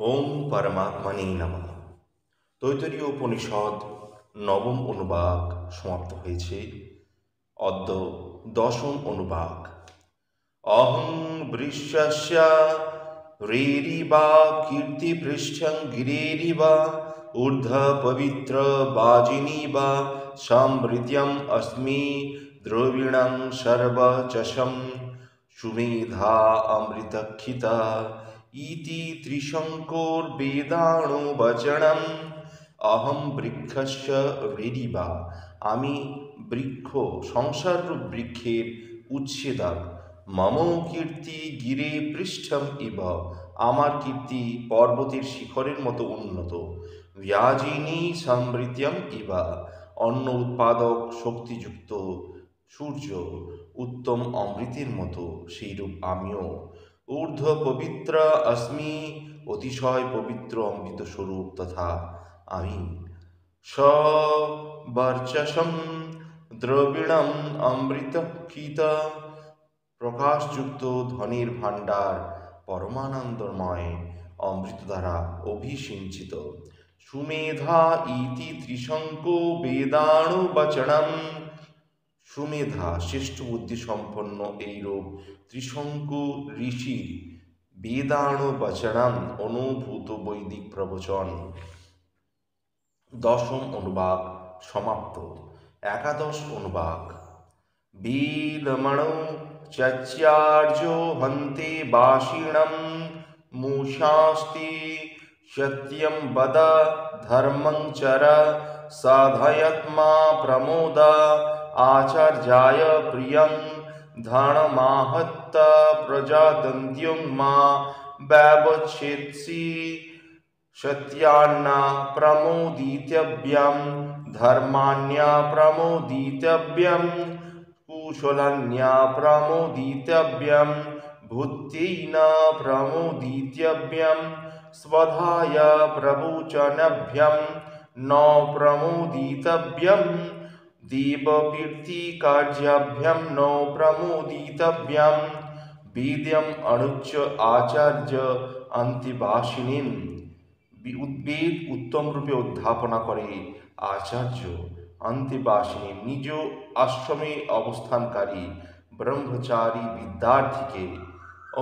ওম পরমাত্মনে নম। তৈতরীয় উপনিষদ নবম অনুবাক সমাপ্ত হয়েছে। অদ্য দশম অনুবাক। অহং বৃষ্যস্য রেরিবা কীর্তিপৃষ্ঠং গিরেরিবা ঊর্ধ্ব পবিত্র বাজিনী বা সমৃত্যম অস্মি দ্রবিণং সর্বচশম সুমেধা অমৃতক্ষিতা ইতি ত্রিশঙ্কোর্বেদাণুবচনম অহম বৃক্ষস্য রেডিবা আমি বৃক্ষ সংসাররূপ বৃক্ষের উচ্ছেদক মম কীর্তি গিরে পৃষ্ঠম ইব। আমার কীর্তি পর্বতের শিখরের মতো উন্নত। ব্যাজিনী সমৃত্যম ইবা। অন্ন উৎপাদক শক্তিযুক্ত সূর্য। উত্তম অমৃতের মতো সেইরূপ আমিও। ঊর্ধ্ব পবিত্র অস্মি, অতিশয় পবিত্র অমৃত স্বরূপ তথা আমি সবর্চসম দ্রবিণম অমৃত কীত প্রকাশযুক্ত ধনের ভাণ্ডার পরমানন্দময় অমৃত দ্বারা অভিসিঞ্চিত। সুমেধা ইতি ত্রিশঙ্ক বেদাণুবচনম। সুমেধা শ্রেষ্ঠ বুদ্ধি সম্পন্ন এইরূপ ত্রিশঙ্কু ঋষি ঋষির বেদাণুবচনম অনুভূত বৈদিক প্রবচন। দশম অনুবাক সমাপ্ত। একাদশ অনুবাক। বেদমণৌ চচ্যার্য হন্তে বাসিণম মূষাস্তি সত্যম বদ ধর্মং চর প্রমোদ आचार्याय प्रियं धनमाहत्त प्रजातन्त्युं मा व्यवच्छेत्सि सत्यान्न प्रमोदितव्यं धर्माण्या प्रमोदितव्यं कुशलान्या प्रमोदितव्यं भूत्यैन प्रमोदितव्यं स्वधाय प्रवोचनभ्यं न प्रमोदितव्यम् देवकीर्तिकार्याभ्यं न प्रमोदितव्यं वेद्यम् अनुच्च আচার্য অন্তিবাসিনীম উদ্বেদ উত্তম রূপে অধ্যাপনা করে আচার্য অন্তিবাসিনী নিজ আশ্রমে অবস্থানকারী ব্রহ্মচারী বিদ্যার্থীকে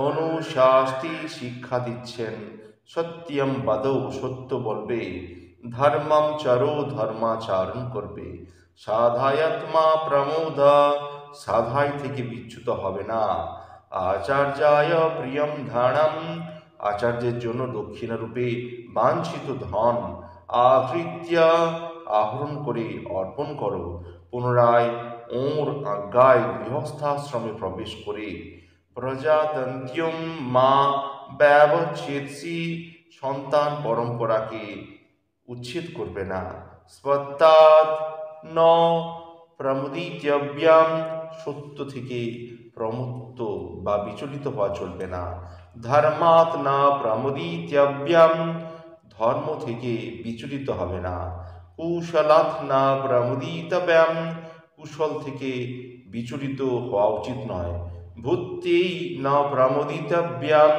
অনুশাস্তি শিক্ষা দিচ্ছেন সত্যম বাদৌ সত্য বলবে ধর্মম চরো ধর্মাচারণ করবে সাধায়াত্মা প্রমোদ সাধাই থেকে বিচ্যুত হবে না। আচার্যায় প্রিয়ম ধানম আচার্যের জন্য দক্ষিণারূপে বাঞ্ছিত ধন আহৃত্য, আহরণ করে অর্পণ করো। পুনরায় ওর আজ্ঞায় গৃহস্থাশ্রমে প্রবেশ করে। প্রজাতন্ত্যম মা ব্যবচ্ছেদসি, সন্তান পরম্পরাকে উচ্ছেদ করবে না। স্বত্তাৎ ন প্রমুদিতব্যাম সত্য থেকে প্রমুক্ত বা বিচলিত হওয়া চলবে না। ধর্মাৎ না প্রমুদিতব্যাম ধর্ম থেকে বিচলিত হবে না। কুশলাৎ না প্রমুদিতব্যাম কুশল থেকে বিচলিত হওয়া উচিত নয়। ভূতেই না প্রমোদিতব্যাম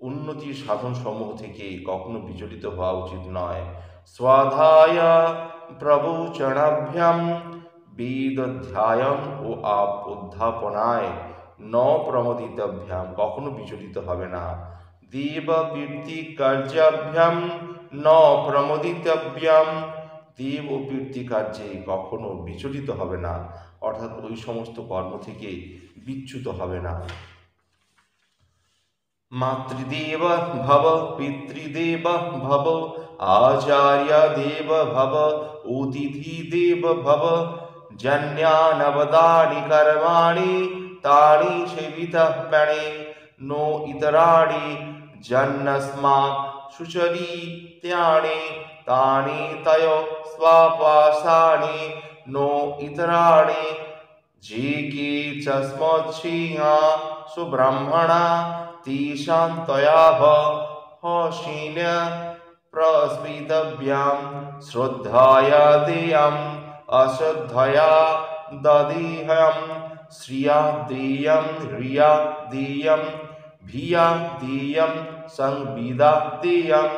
উন্নতির সাধন সমূহ থেকে কখনো বিচলিত হওয়া উচিত নয়। স্বাধায় প্রবচনাভ্যাম বেদধ্যায়ন ও আপ অধ্যাপনায় ন প্রমোদিতভ্যাম কখনো বিচলিত হবে না। দেব কীর্তি কার্যাভ্যাম ন প্রমোদিতভ্যাম দেব ও কীর্তি কার্যে কখনো বিচলিত হবে না। অর্থাৎ ওই সমস্ত কর্ম থেকে বিচ্যুত হবে না। মাতৃদেব ভব পিতৃদেব ভব আচার্য দেব ভব অতিথি দেব ভব জন্যানবদানি কর্মাণি তানি সেবিতঃ প্রাণে নো ইতরাণি জন্নস্মাৎ সুচরিত্যানি তানি তয় স্বাপাসানি নো ইতরাণি जीकी चस्मच्छिया सुब्रह्मणा तेषां त्वयाः हसीन श्रद्धाया देयम् अश्रद्धया दधिहं श्रिया देयं रिया देयं भिया देयं संविदा देयं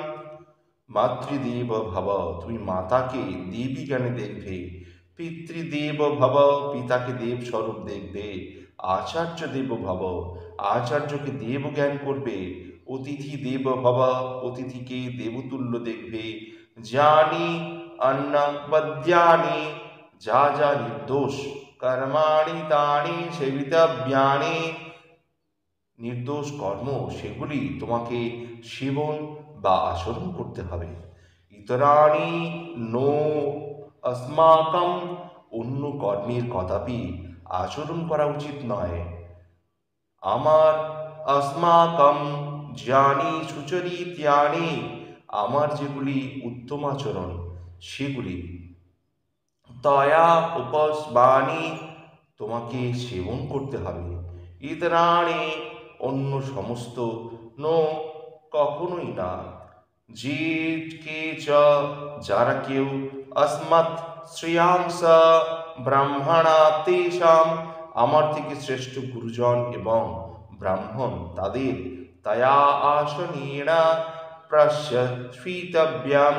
मातृदेव भव, तुम्हें माता के देवी गण देखे পিতৃদেব ভব পিতাকে দেব স্বরূপ দেখবে। আচার্য দেব ভব আচার্যকে দেব জ্ঞান করবে। অতিথি দেব ভব, অতিথিকে দেবতুল্য দেখবে। জানি, অন্ন পদ্যানি, যা যা নির্দোষ, কর্মাণি তানি সেবিতব্যানি। নির্দোষ কর্ম, সেগুলি তোমাকে সেবন বা আচরণ করতে হবে। ইতরাণি নো অস্মাকম অন্য কর্মীর কদাপি আচরণ করা উচিত নয় আমার অস্মাকম জ্ঞানী সুচরি ত্যাণী আমার যেগুলি উত্তম আচরণ সেগুলি তয়া উপসবাণী তোমাকে সেবন করতে হবে ইতরাণে অন্য সমস্ত নো কখনোই না যে কে যারা কেউ अस्मत् শ্রেয়াংস ব্রাহ্মণা তেষাম আমার থেকে শ্রেষ্ঠ গুরুজন এবং ব্রাহ্মণ তাদের তয়া আসনীনা প্রশ্বিতব্যাম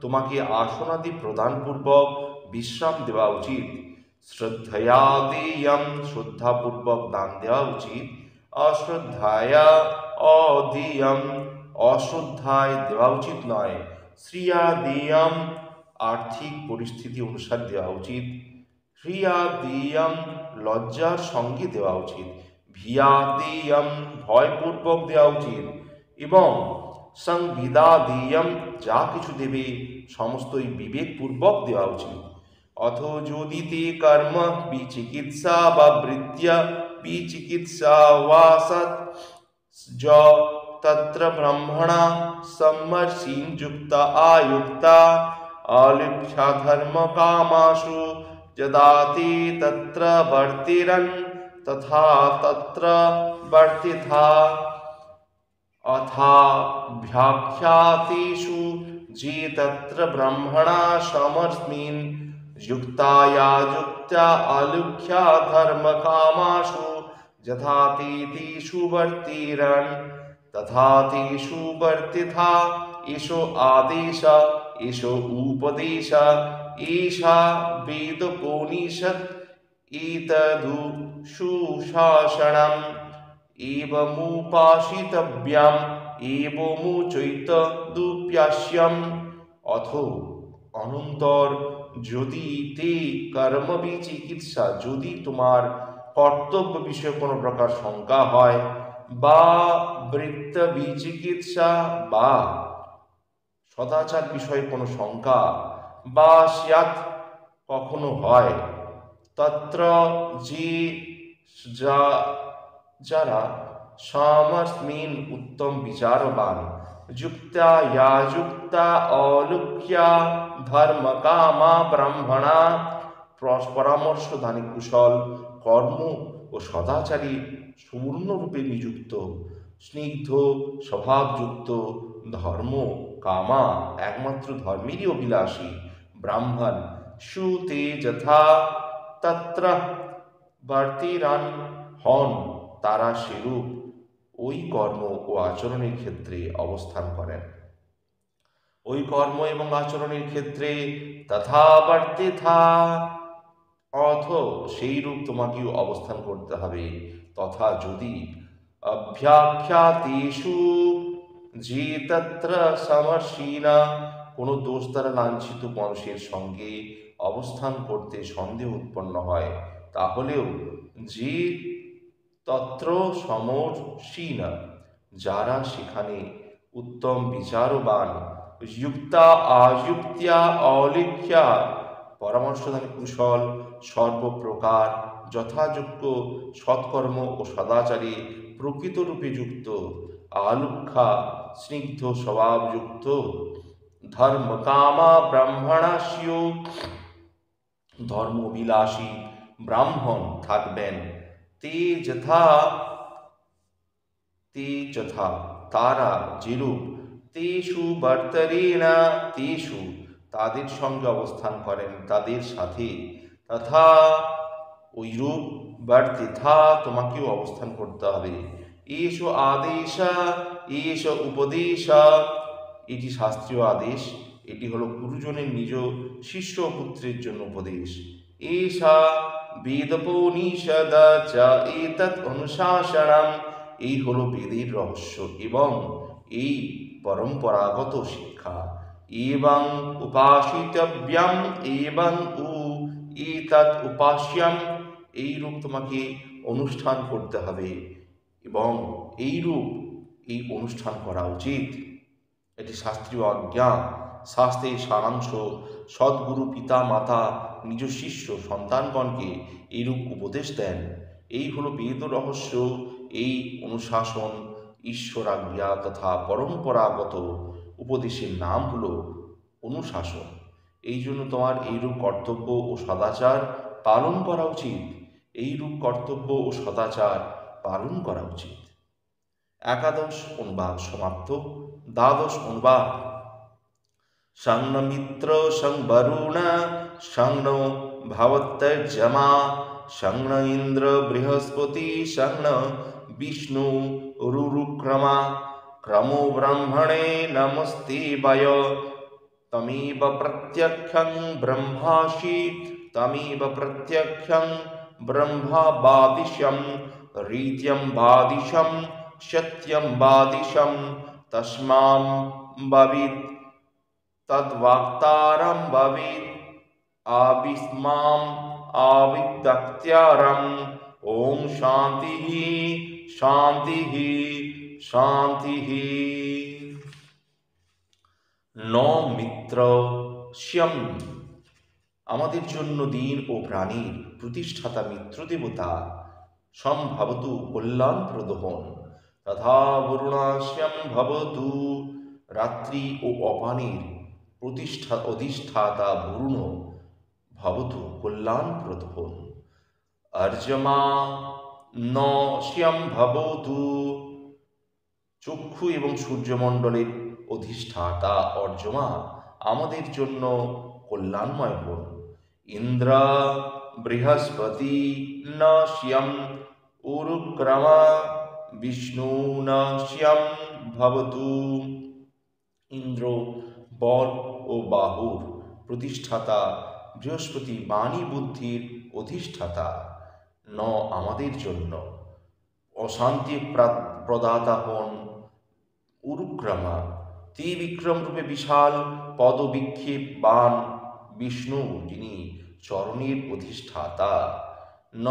তোমাকে আসনাদি প্রদানপূর্বক বিশ্রাম দেওয়া উচিত শ্রদ্ধয়া দেয়ম শ্রদ্ধাপূর্বক দান দেওয়া উচিত অশ্রদ্ধায়া অদেয়ম অশ্রদ্ধায় দেওয়া উচিত নয় শ্রিয়া দেয়ম आर्थिक परिस्थिति अनुसार देवा उचित ह्रिया दियम लज्जार संगी देवा उचित भिया भयपूर्वक देवा उचित एवं संविदा दियम जा किछु देवे समस्त विवेकपूर्वक देवा उचित अथो जो ते कर्म विचिकित्सा वा वृत्त्या विचिकित्सा वा सत् ज तत्र ब्रह्मणा सम्मर्षीन् युक्ता आयुक्ता अलिप्सा धर्म कामाशु जदाति तत्र वर्तिरन् तथा तत्र वर्तिथा। अथा व्याख्यातिषु जी तत्र ब्रह्मणा समर्मीन युक्ता या युक्ता आलिप्या समस्मिन् युक्ताया युक्त्या अलुख्या धर्मकामाशु यथातीतिषु वर्तिरन् बढ़ती था ईशो आदिशा। এসো উপদেশা এষা বেদোপনিষৎ এতদু সুশাসনম, এবমুপাসিতব্যাম এবমুচৈতদুপ্যাস্যম অথ অনন্তর যদি তে কর্মবি চিকিৎসা, যদি তোমার কর্তব্য বিষয়ে কোনো প্রকার শঙ্কা হয়, বা বৃত্ত বিচিকিৎসা বা সদাচার বিষয়ে কোনো শঙ্কা বা সিয়াত কখনো হয়? তত্র যে যা, যারা সমস্মিন উত্তম বিচারবান, যুক্তা ইয়া যুক্তা অলুক্ষ্যা ধর্ম কামা ব্রাহ্মণা পরামর্শদানী কুশল, কর্ম ও সদাচারী সম্পূর্ণরূপে নিযুক্ত, স্নিগ্ধ, স্বভাবযুক্ত ধর্ম। কামা, একমাত্র ধর্মেরই অভিলাষী, ব্রাহ্মণ। সুতে যথা তত্র বর্তিরান হন, তারা সেরূপ ওই কর্ম ও আচরণের ক্ষেত্রে অবস্থান করেন। ওই কর্ম এবং আচরণের ক্ষেত্রে তথা বাড়তে থা, অথ সেই রূপ তোমাকেও অবস্থান করতে হবে। তথা যদি অভ্যাখ্যাতেষু যে তত্র সমর্ষীনা কোনো দোষ দ্বারা লাঞ্ছিত মানুষের সঙ্গে অবস্থান করতে সন্দেহ উৎপন্ন হয়, তাহলেও যে তত্র সমর্ষীনা যারা সেখানে উত্তম বিচারবান, যুক্তা, আযুক্তিয়া, অলিখ্যা, পরামর্শদান কুশল, সর্বপ্রকার, যথাযোগ্য সৎকর্ম ও সদাচারে প্রকৃতরূপে যুক্ত আলুক্ষা স্নিগ্ধ স্বভাবযুক্ত ধর্ম কামা ব্রাহ্মণাস্য ধর্মবিলাসী ব্রাহ্মণ থাকবেন। তে যথা তে যথা, তারা যেরূপ, তেষু বর্তরেনা তেষু তাদের সঙ্গে অবস্থান করেন, তাদের সাথে। তথা ওইরূপ বর্তিথা তোমাকেও অবস্থান করতে হবে। এষ আদেশ এষ উপদেশ। এটি শাস্ত্রীয় আদেশ। এটি হলো গুরুজনের নিজ শিষ্য পুত্রের জন্য উপদেশ। এষা বেদপনিষদ চ এতৎ অনুশাসনম। এই হলো বেদের রহস্য এবং এই পরম্পরাগত শিক্ষা। এবং উপাসিতব্যম, এবং উ এতৎ উপাস্যম। এইরূপ তোমাকে অনুষ্ঠান করতে হবে। এবং এইরূপ এই অনুষ্ঠান করা উচিত। এটি শাস্ত্রীয় আজ্ঞা। শাস্ত্রের সারাংশ সদ্গুরু পিতা মাতা নিজ শিষ্য সন্তানগণকে এইরূপ উপদেশ দেন। এই হল বেদ রহস্য, এই অনুশাসন ঈশ্বর ঈশ্বরাজ্ঞা তথা পরম্পরাগত উপদেশের নাম হল অনুশাসন। এই জন্য তোমার এইরূপ কর্তব্য ও সদাচার পালন করা উচিত। এইরূপ কর্তব্য ও সদাচার পালন করা উচিত। একাদশ অনুবাদ সমাপ্ত। দ্বাদশ অনুবাদ। সংন মিত্র সংবরুণ সংন ভবত্যজমা সংন ইন্দ্র বৃহস্পতি সংন বিষ্ণু রুরুক্রমা। ক্রমো ব্রহ্মণে নমস্তে বয়। তমেব প্রত্যক্ষং ব্রহ্মাসি। তমেব প্রত্যক্ষং ব্রহ্মা বাদিশম रीत्यं बादिशं सत्यं बादिशं तस्मां भवित् तद्वाक्तारं भवेत् आविस्माम् आविदक्त्यारम् ॐ शान्तिः शान्तिः शान्तिः ন মিত্র শ্যাম আমাদের জন্য দিন ও প্রাণীর প্রতিষ্ঠাতা মিত্র দেবতা সম্ভবতু কল্যাণ প্রদোহন তথা বরুণাশ্যাম ভবতু রাত্রি ও অপানের প্রতিষ্ঠা, অধিষ্ঠাতা বরুণ ভবতু কল্যাণ প্রদোহন অর্জমা ন শ্যাম ভবতু চক্ষু এবং সূর্যমণ্ডলের অধিষ্ঠাতা অর্জমা আমাদের জন্য কল্যাণময় হন। ইন্দ্রা বৃহস্পতি ন শ্যাম উরুক্রমা বিষ্ণু ন শ্যাম ভবতু। ইন্দ্র বল ও বাহুর প্রতিষ্ঠাতা বৃহস্পতি বাণী বুদ্ধির অধিষ্ঠাতা, ন আমাদের জন্য। অশান্তি প্রা- প্রদাতা হন উরুক্রমা। ত্রিবিক্রম রূপে বিশাল পদবিক্ষেপ বান বিষ্ণু, যিনি চরণের অধিষ্ঠাতা। ন,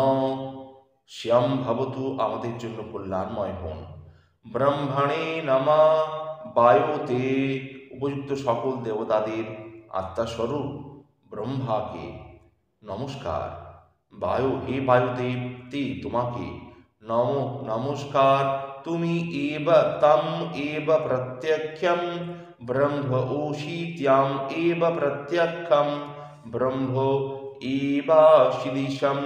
শ্যাম ভবতু আমাদের জন্য কল্যাণময় হন। ব্রহ্মণে নামা বায়ুতে উপযুক্ত সকল দেবতাদের আত্মাস্বরূপ ব্রহ্মাকে। নমস্কার। বায়ু, হে বায়ুদেব, তে তোমাকে। নম, নমস্কার। তুমি এব তম এব প্রত্যক্ষম। ব্রহ্ম ওশীত্যাম এব প্রত্যক্ষম। ব্রহ্ম এবাশিদিশম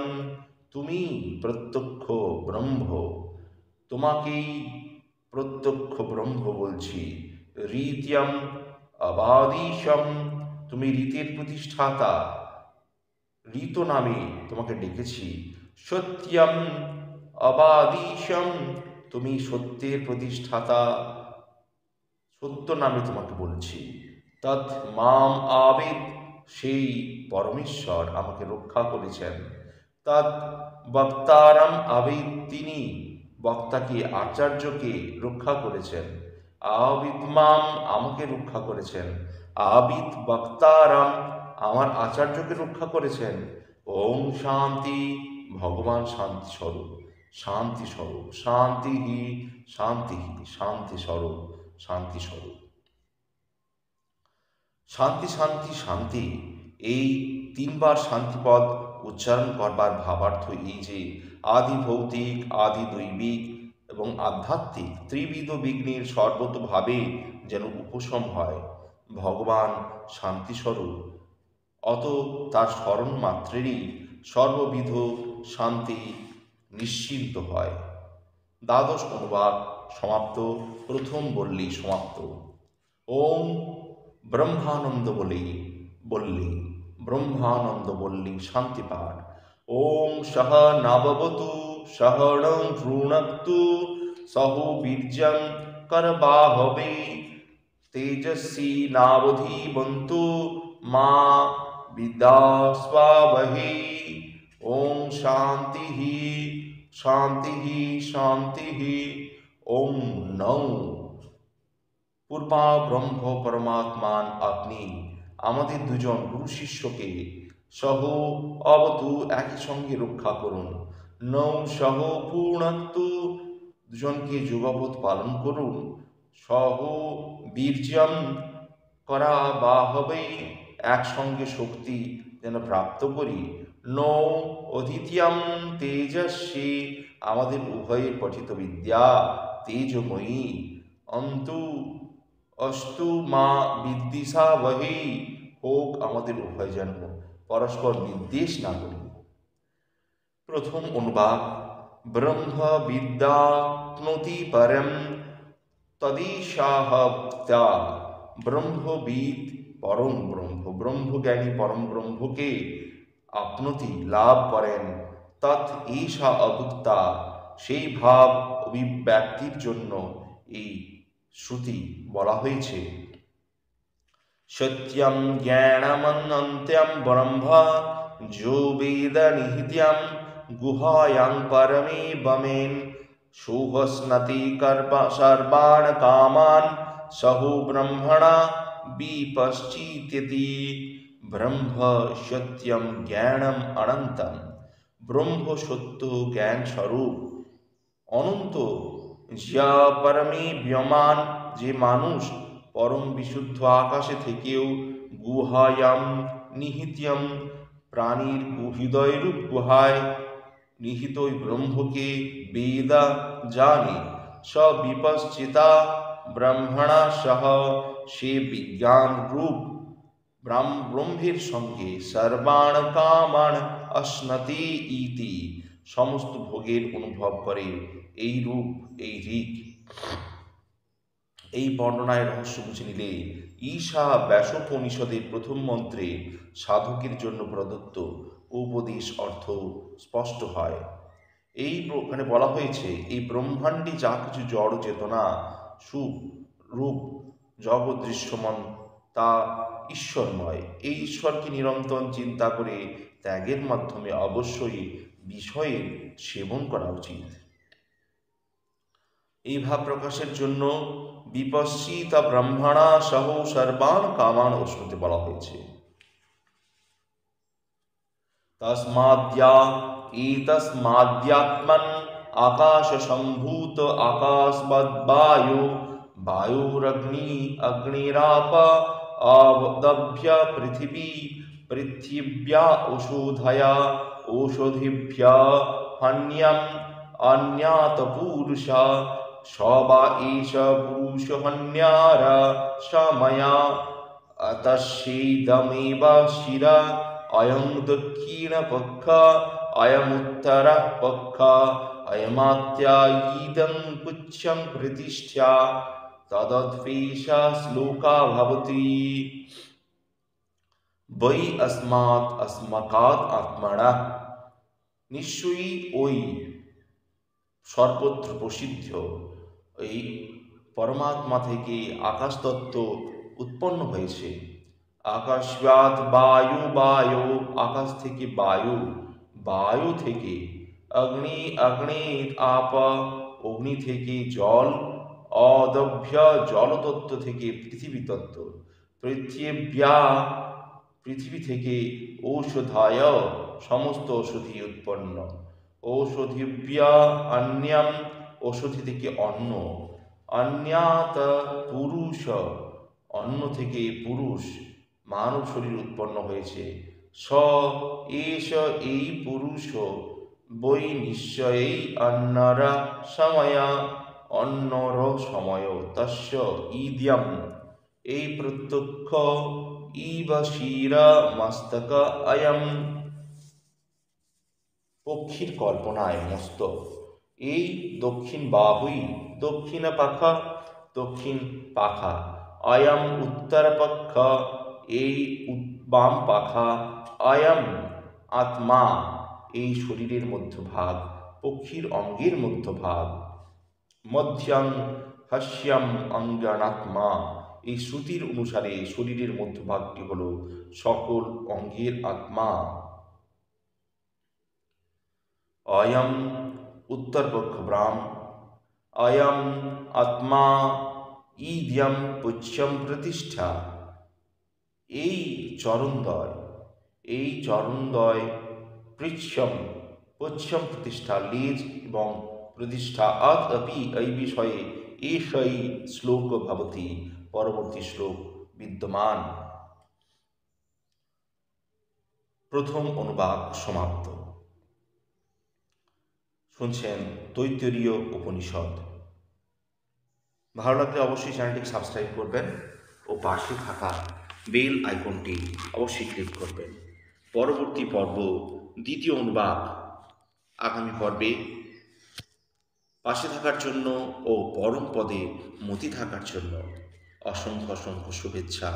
তুমি প্রত্যক্ষ ব্রহ্ম। তোমাকেই প্রত্যক্ষ ব্রহ্ম বলছি। রীত্যম অবাদিশম তুমি রীতির প্রতিষ্ঠাতা। ঋত নামে তোমাকে ডেকেছি। সত্যম অবাদিশম তুমি সত্যের প্রতিষ্ঠাতা। সত্য নামে তোমাকে বলছি। তৎ মাম আবেদ সেই পরমেশ্বর আমাকে রক্ষা করেছেন। তৎ বক্তারাম আবেদ তিনি বক্তাকে আচার্যকে রক্ষা করেছেন। আবিদমাম আমাকে রক্ষা করেছেন। আবিদ বক্তারাম আমার আচার্যকে রক্ষা করেছেন। ওম শান্তি, ভগবান শান্তি স্বরূপ শান্তি স্বরূপ, শান্তি শান্তি শান্তি স্বরূপ শান্তি স্বরূপ। শান্তি শান্তি শান্তি। এই তিনবার শান্তিপদ উচ্চারণ করবার ভাবার্থ এই যে আদি ভৌতিক আদি দৈবিক এবং আধ্যাত্মিক ত্রিবিধ বিঘ্নের সর্বতভাবে যেন উপশম হয়। ভগবান শান্তিস্বরূপ। অত তার স্মরণ মাত্রেরই সর্ববিধ শান্তি নিশ্চিন্ত হয়। দ্বাদশ অনুবাদ সমাপ্ত। প্রথম বললি সমাপ্ত। ওম ব্রহ্মানন্দ বলি বললি ব্রহ্মানন্দ বললি শান্তি পাঠ ওম সহ নববতু সহণ ভ্রূণক্তু সহ বীর্যং করবাহবে তেজস্বী নাবধীবন্তু মা বিদ্যাস্বাবহে ওম শান্তি শান্তি শান্তি ওম নৌ পূর্বা ব্রহ্ম পরমাত্মান আপনি, আমাদের দুজন গুরু শিষ্যকে সহ অবতু একই সঙ্গে রক্ষা করুন। নৌ সহ পূর্ণাত্ম দুজনকে যুগপথ পালন করুন। সহ বীর্যম করা বা হবে একসঙ্গে শক্তি যেন প্রাপ্ত করি। নৌ অতিথিয়ম তেজস্বী, আমাদের উভয়ের পঠিত বিদ্যা তেজময়ী। অন্তু অস্তু মা বিদ্বিষা বহি, হোক আমাদের উভয় যেন পরস্পর বিদ্বেষ না করি প্রথম অনুবাদ, ব্রহ্ম বিদ্যাপ্নতি পরম তদীশাহা ব্রহ্মবিদ পরম ব্রহ্ম, ব্রহ্মজ্ঞানী পরম ব্রহ্মকে আপনতি লাভ করেন, তৎ ঈশা অভুক্তা, সেই ভাব অভিব্যক্তির জন্য এই শ্রুতি বলা হয়েছে। সত্যম জ্ঞানমন্যন্ত্যম ব্রহ্ম যো বেদ নিহিত্যম গুহায়াং পরমে বমেন। সুহস্নতি কর্ম সর্বাণ কামান সহু ব্রহ্মণা বিপশ্চিত্যতি। ব্রহ্ম সত্যম জ্ঞানম অনন্তম। ব্রহ্ম সত্য জ্ঞান স্বরূপ অনন্ত পরমে বিয়মান যে মানুষ পরম বিশুদ্ধ আকাশে থেকেও গুহায়াম নিহিত্যম, প্রাণীর হৃদয়রূপ গুহায় নিহিত ব্রহ্মকে বেদা জানে স বিপশ্চিতা ব্রহ্মণা সহ সে বিজ্ঞান রূপ ব্রহ্মের সঙ্গে সর্বাণ কামাণ অশ্নতি ইতি, সমস্ত ভোগের অনুভব করে এই রূপ এই ঋক এই বর্ণনায় রহস্য বুঝে নিলে ঈশা ব্যাসোপনিষদের প্রথম মন্ত্রে সাধকের জন্য প্রদত্ত উপদেশ অর্থ স্পষ্ট হয়। এই মানে বলা হয়েছে, এই ব্রহ্মাণ্ডে যা কিছু জড় চেতনা, সুখ, রূপ জগৎ দৃশ্যমান তা ঈশ্বরময়। এই ঈশ্বরকে নিরন্তর চিন্তা করে ত্যাগের মাধ্যমে অবশ্যই বিষয়ের সেবন করা উচিত। এই ভাব প্রকাশের জন্য বিপশ্চিতা ব্রহ্মণা সহ সর্বান কামান অশ্নুতে বলা হয়েছে। তস্মাদ্যা এতস্মাদ্যাত্মন আকাশ সম্ভূত আকাশবদ্বায়ু বায়ুরগ্নি অগ্নিরাপ আবদভ্য পৃথিবী পৃথিব্যা ওষুধয়া ওষধিভ্য হন্যম অন্যাত পুরুষ সবা এষ পুরুষ হন্যার সময়া অতঃসেদমেব শিরা অয়ং দক্ষিণ পক্ষ অয়মুত্তর পক্ষ अयमात्या ईदं पुच्छं प्रतिष्ठा तदद्वेषा श्लोका भवति বই अस्मात् अस्मकात् আত্মারা নিশ্চয়ই ওই সর্বত্র প্রসিদ্ধ এই পরমাত্মা থেকে আকাশতত্ত্ব উৎপন্ন হয়েছে। আকাশবাদ বায়ু বায়ু, আকাশ থেকে বায়ু বায়ু থেকে অগ্নি অগ্নি আপ অগ্নি থেকে জল, অদভ্য জলতত্ত্ব থেকে পৃথিবী তত্ত্ব, পৃথিব্যা, পৃথিবী থেকে ঔষধায় সমস্ত ঔষধি উৎপন্ন। ঔষধিব্যা অন্যাম ঔষধি থেকে অন্ন, অন্যাত পুরুষ, অন্ন থেকে পুরুষ মানব শরীর উৎপন্ন হয়েছে। স এস এই পুরুষ বই নিশ্চয়ই অন্নরা সময়া, অন্নর সময় তস্য ইদিয়াম এই প্রত্যক্ষ ইব শিরা মস্তক পক্ষীর কল্পনায় মস্তক এই দক্ষিণ বাহুই দক্ষিণ পাখা দক্ষিণ পাখা। অয়ম উত্তর পক্ষ এই বাম পাখা। অয়ম আত্মা, এই শরীরের মধ্যভাগ, পক্ষীর অঙ্গের মধ্যভাগ। মধ্যং হাস্যম অঙ্গানাত্মা, এই শ্রুতির অনুসারে শরীরের মধ্যভাগটি হল সকল অঙ্গের আত্মা। অয়ম উত্তরপক্ষ ব্রাম অয়ম আত্মা ঈদ্যম পুচ্ছম প্রতিষ্ঠা। এই চরণদয় এই চরণদয় পৃচ্ছম, পুচ্ছম প্রতিষ্ঠা লেজ এবং প্রতিষ্ঠা আত অপি এই বিষয়ে এষই শ্লোক ভবতি, পরবর্তী শ্লোক বিদ্যমান। প্রথম অনুবাদ সমাপ্ত। শুনছেন তৈতরীয় উপনিষদ। ভালো লাগলে অবশ্যই চ্যানেলটিকে সাবস্ক্রাইব করবেন ও পাশে থাকা বেল আইকনটি অবশ্যই ক্লিক করবেন। পরবর্তী পর্ব, দ্বিতীয় অনুবাদ আগামী পর্বে। পাশে থাকার জন্য ও পরম পদে মতি থাকার জন্য অসংখ্য অসংখ্য শুভেচ্ছা,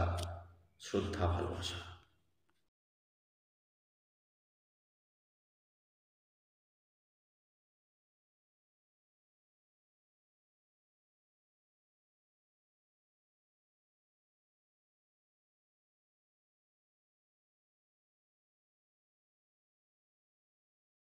শ্রদ্ধা, ভালোবাসা।